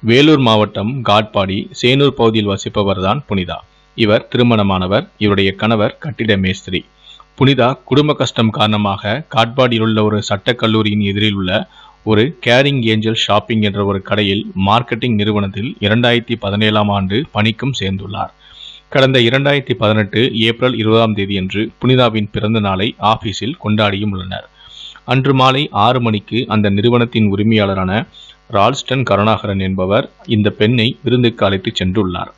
வேலூர் மாவட்டம் காட்பாடி சேனூர் பகுதியில் வசிப்பவர்தான் புனிதா. இவர் திருமணமானவர். இவருடைய கணவர் கட்டிட மேஸ்திரி. புனிதா குடும்ப கஷ்டம் காரணமாக காட்பாடியில் உள்ள ஒரு சட்டக்கல்லூரியின் எதிரில் உள்ள ஒரு கேரிங் ஏஞ்சல் ஷாப்பிங் என்ற ஒரு கடையில் மார்க்கெட்டிங் நிறுவனத்தில் இரண்டாயிரத்தி பதினேழாம் ஆண்டு பணிக்கும் சேர்ந்துள்ளார். கடந்த இரண்டாயிரத்தி பதினெட்டு ஏப்ரல் இருபதாம் தேதியன்று புனிதாவின் பிறந்த நாளை ஆபீஸில் கொண்டாடியும் உள்ளனர். அன்று மாலை ஆறு மணிக்கு அந்த நிறுவனத்தின் உரிமையாளரான ரால்ஸ்டன் கருணாகரன் என்பவர் இந்த பெண்ணை விருந்துக்கு அழைத்துச் சென்றுள்ளார்.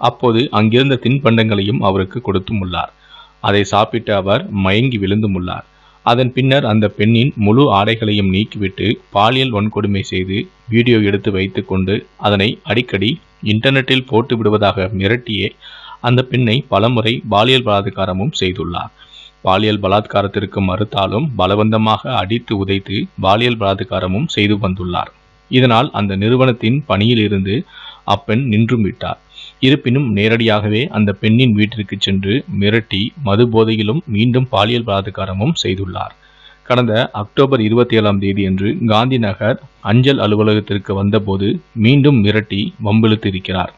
அப்போது அங்கிருந்த தின்பண்டங்களையும் அவருக்கு கொடுத்தும் உள்ளார். அதை சாப்பிட்ட அவர் மயங்கி விழுந்தும் உள்ளார். அதன் பின்னர் அந்த பெண்ணின் முழு ஆடைகளையும் நீக்கிவிட்டு பாலியல் வன்கொடுமை செய்து வீடியோ எடுத்து வைத்துக்கொண்டு அதனை அடிக்கடி இன்டர்நெட்டில் போட்டு விடுவதாக மிரட்டியே அந்த பெண்ணை பலமுறை பாலியல் பலாத்காரமும் செய்துள்ளார். பாலியல் பலாத்காரத்திற்கு மறுத்தாலும் பலவந்தமாக அடித்து உதைத்து பாலியல் பலாத்காரமும் செய்து வந்துள்ளார். இதனால் அந்த நிறுவனத்தின் பணியிலிருந்து அப்பெண் நின்றும் விட்டார். இருப்பினும் நேரடியாகவே அந்த பெண்ணின் வீட்டிற்கு சென்று மிரட்டி மது போதையிலும் மீண்டும் பாலியல் பலாத்காரமும் செய்துள்ளார். கடந்த அக்டோபர் இருபத்தி ஏழாம் தேதியன்று காந்தி நகர் அஞ்சல் அலுவலகத்திற்கு வந்தபோது மீண்டும் மிரட்டி வம்பிழுத்து இருக்கிறார்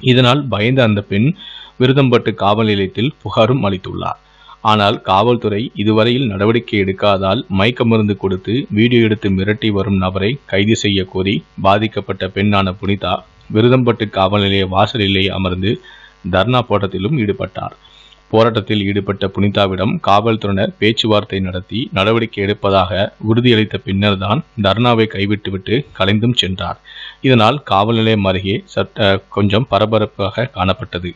இதனால் பயந்த அந்த பெண் விருதம்பட்டு காவல் நிலையத்தில் புகாரும் அளித்துள்ளார். ஆனால் காவல்துறை இதுவரையில் நடவடிக்கை எடுக்காதால் மயக்க மருந்து கொடுத்து வீடியோ எடுத்து மிரட்டி வரும் நபரை கைது செய்ய கோரி பாதிக்கப்பட்ட பெண்ணான புனிதா விருதம்பட்டு காவல் நிலைய வாசலிலே அமர்ந்து தர்ணா போராட்டத்திலும் ஈடுபட்டார். போராட்டத்தில் ஈடுபட்ட புனிதாவிடம் காவல்துறையினர் பேச்சுவார்த்தை நடத்தி நடவடிக்கை எடுப்பதாக உறுதியளித்த பின்னர்தான் தர்ணாவை கைவிட்டுவிட்டு கலைந்தும் சென்றார். இதனால் காவல் நிலையம் அருகே சட்ட கொஞ்சம் பரபரப்பாக காணப்பட்டது.